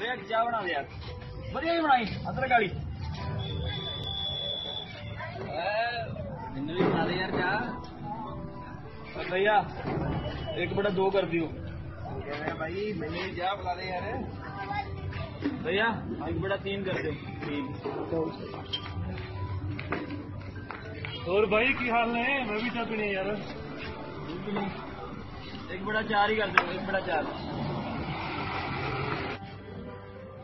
बैठ जा बना यार बढ़िया ही बनाई अदरक वाली। बना दे यार क्या? भैया एक बड़ा दो कर दियो। भाई मैंने क्या भैया हाँ, एक बड़ा तीन कर दो तीन। और भाई की हाल है? मैं भी चाहती नहीं यार। एक बड़ा चार ही कर दो एक बड़ा चार।